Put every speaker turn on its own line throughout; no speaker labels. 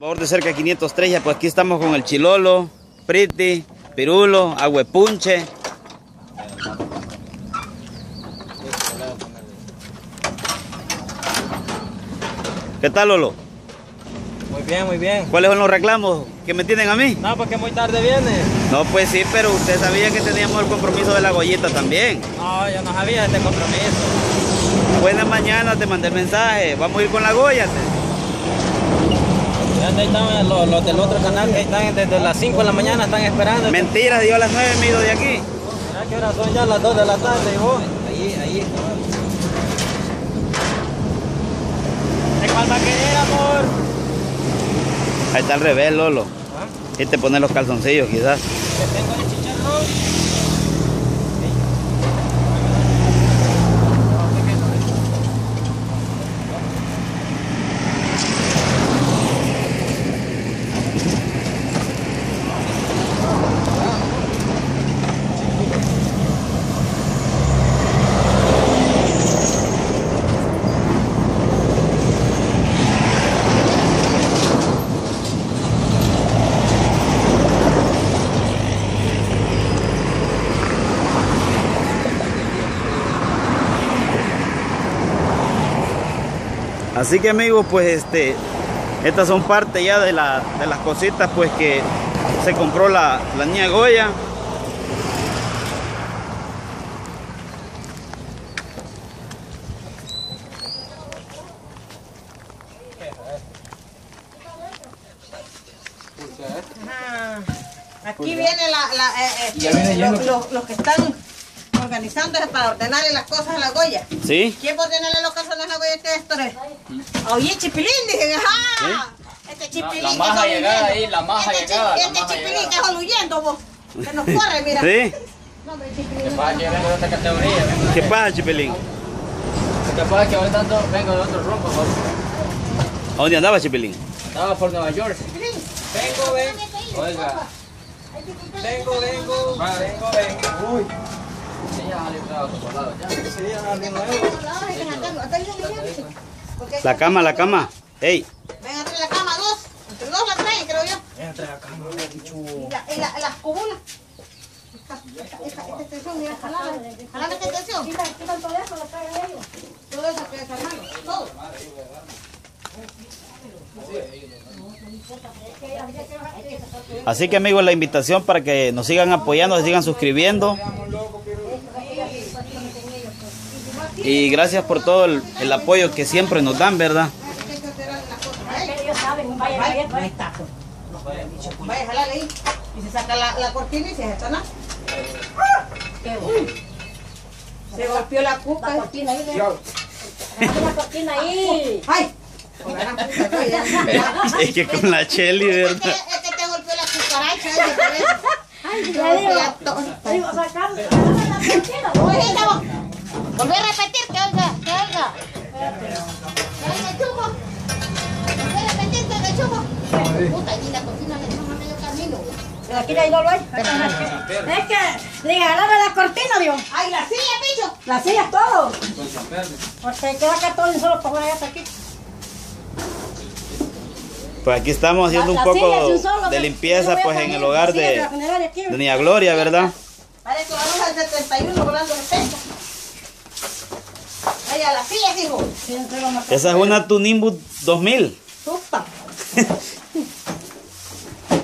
Por de cerca de 503, pues aquí estamos con el chilolo, priti, pirulo, agüepunche. ¿Qué tal, Lolo?
Muy bien, muy bien.
¿Cuáles son los reclamos que me tienen a mí?
No, porque muy tarde viene.
No, pues sí, pero usted sabía que teníamos el compromiso de la gollita también.
No, yo no sabía este compromiso.
Buenas mañana, te mandé el mensaje. Vamos a ir con la goya.
Ya están los, los del otro canal que están desde las 5 de la mañana, están esperando.
Mentiras, yo a las 9 me he ido de aquí.
Mira que ahora son ya las 2 de la tarde y vos. Ahí, ahí. ¿De cuál va a querer, amor?
Ahí está al revés, Lolo.
¿Ah?
Y te pones los calzoncillos, quizás.
Que tengo el chicharrón.
Así que amigos, pues este, estas son parte ya de, la, de las cositas pues que se compró la, la niña Goya.
Aquí viene la, la, eh, eh,
Ya viene
los,
lleno.
los- los que están organizándose para ordenarle las cosas a la Goya.
¿Sí?
¿Quién va a ordenarle los calzones a la Goya este esto? Oye, Chipilín, dije, ajá. Este Chipilín.
La- la
que
maja
está
llegada
huyendo.
ahí, la maja
este chi-
llegada, la
Este
maja
Chipilín
llegada.
que es huyendo, vos. Que nos corre, mira.
¿Sí?
No, hombre, Chipilín.
Para que vengo de otra categoría. vengo
¿Qué pasa, Chipelín?
Lo que pasa es que ahorita ando- vengo de otro rumbo.
¿A dónde andaba, Chipelín?
Estaba por Nueva York.
Vengo, vengo.
Oiga,
Vengo, vengo. Vengo, vengo. Uy.
La cama, la cama. Ey,
Ven a traer la cama, dos. Entre dos la traen, creo yo.
Entra acá, bicho.
Y, la, y la, las cubulas. Esta, esta, esta, esta extensión, mira, jalala. Jalala esta extensión. Todo eso que es hermano, todo.
así que amigos, la invitación para que nos sigan apoyando, se sigan suscribiendo. Y gracias por todo el, el apoyo que siempre nos dan, ¿verdad?
Ahí está. Vaya, jalale ahí. Y se saca la, la cortina y se. Se golpeó la cuca.
cortina ahí, la cortina ahí.
¡Ay!
Es que con la Cheli, ¿verdad?
es que te golpeó la cucaracha.
Ay, ya digo, digo, la cortina.
Volví a repetir, que oiga, que oiga. Que oiga, chupo. Volví a repetir, que oiga, chupo. Puta, y la cortina le echamos a medio camino.
Pero aquí ahí no lo hay. Es que le agarraron la cortina, Dios.
¡Ay, la silla, bicho!
Las sillas todo. Porque queda acá todo y solo por allá hasta aquí.
Pues aquí estamos haciendo un
Las
poco
sillas de un solo,
de limpieza pues en el hogar
las sillas
de,
la aquí.
de Niña Gloria, ¿verdad?
Parece que vamos al 71 volando de peso. Ay, a la silla, hijo.
Esa es una Tunimbus 2000.
Susta.
Yo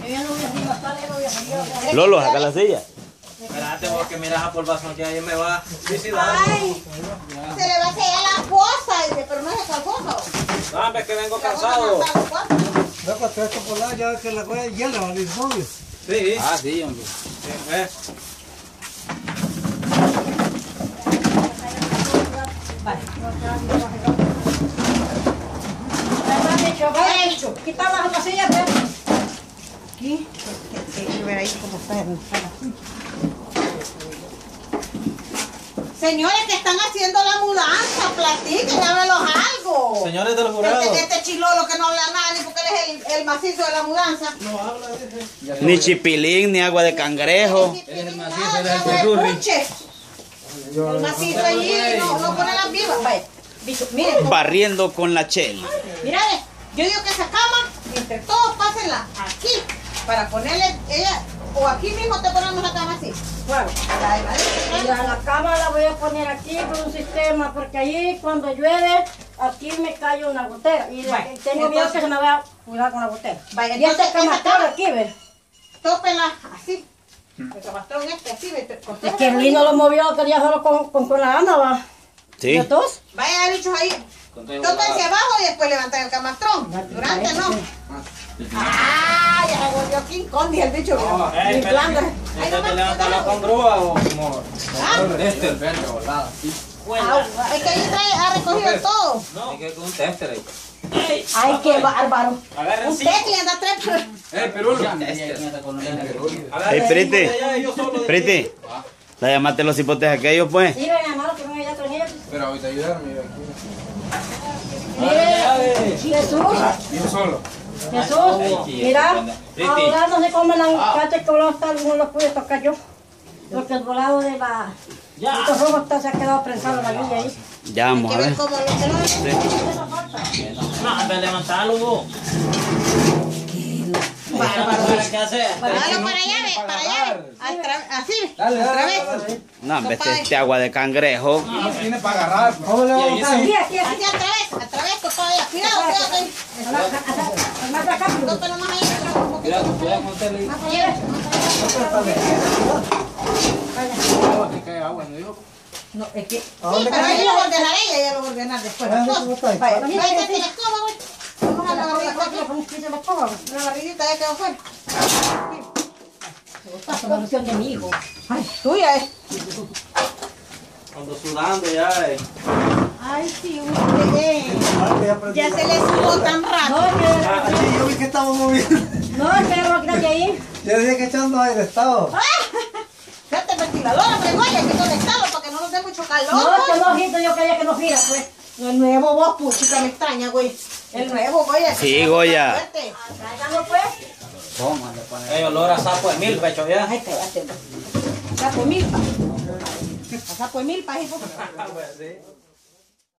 ya no voy a ir hasta lejos, voy a salir.
Lolo, saca la silla.
Espérate vos que miras a polvazón que ahí me va suicidando.
Ay, se le va a caer la fosa, dice, pero no es esa.
No, hombre, que vengo cansado.
Loco, te por lado, ya que la cosa llena, ¿vale? ¿Novio?
Sí.
Ah, sí, hombre.
Sí, eh.
Vaya, bicho, bicho. Quita las otras sillas, ve.
Aquí, hay que ver ahí cómo está el- Señores que están haciendo la mudanza, platiquen, háblelos algo.
Señores del jurado.
Este, este chilolo que no habla nada ni porque eres el, el macizo de la mudanza.
Ni chipilín, ni agua de cangrejo.
El macizo, el churri.
El macizo allí no, no pone las vivas. Vaya, miren,
Barriendo con la Cheli.
mira, yo digo que esa cama, entre todos, tópenla aquí para ponerle ella o aquí mismo te ponemos la cama así.
Bueno,
La de madera,
mira, la cama la voy a poner aquí por un sistema, porque ahí cuando llueve, aquí me cae una gotera. Y tengo miedo
entonces-
que se me vaya a cuidar con la gotera.
Vaya,
y este camastrón
cama-
aquí, ¿ves?
tópenla así. El camastrón este así.
Es que Luis no lo movió, quería solo con, con, con la gana, va.
Sí.
¿De todos?
Vaya bichos ahí. Tópense abajo y después levantan el camastrón. Durante no. Ah, ya se volvió King Kong, dice el bicho. mira.
Ey, pero-
Inflando. Ahí
¿Este
nomás,
te levantarlo
tópenlo.
con grúa o como...?
Este el verde volado.
Ah, Es que ahí trae, ha recogido todo.
Hay que con un tester ahí.
Ay, qué bárbaro.
Un tecle anda tres.
Eh, Perú.
Y solo de
Priti, la llamaste los hipotes aquellos, pues.
Sí, ven, hermano, que me vaya con ellos.
Pero ahorita ayudarme aquí.
Mire, Jesús. Jesús, mira, ahora no se comen las cachas que algunos los pude tocar yo. Porque el volado de la... Estos rojos está, se ha quedado prensado en la línea ahí.
Ya vamos a ver.
cómo que no
No, levantarlo,
Dale para allá, para allá. Así,
Dale,
otra
dale,
vez.
dale.
No, en vez de este agua de cangrejo.
No tiene para agarrar.
¿Cómo le vamos a.
Así al través, al través. Cuidado, cuidado. ahí.
Más para acá, pues.
Tópelo más allá. un poquito.
Cuidado, cuidado con usted. le-
Más allá.
Aquí cae agua, ¿no dijo?
No, es que...
Sí, pero ahí lo ordenaré y ella lo va a ordenar después. La escoba, güey. Vamos a la
La
barriguita
barriguita la escoba.
La barriguita ya quedó fuera.
La solución de mi hijo.
Ay, tuya es.
Ando sudando ya, eh.
Ay, sí, usted. eh.
Ah, que ya
se le sudó tan
No,
rápido.
que...
Sí, yo vi que estamos moviendo.
No, es que lo quítate ahí.
Yo decía que echando aire estaba.
Fíjate el ventilador, hombre, Goya, que conectado para que no nos dé mucho calor.
No, que no gito, yo quería que no gira, pues.
El nuevo vos, puchica, me extraña, güey. El nuevo, Goya.
Sí, Goya.
Fuerte.
Tráigalo, pues.
Hay olor a sapo de mil, pecho, ya.
Ay, cállate. Sapo de milpa. Sapo de milpa, hijo.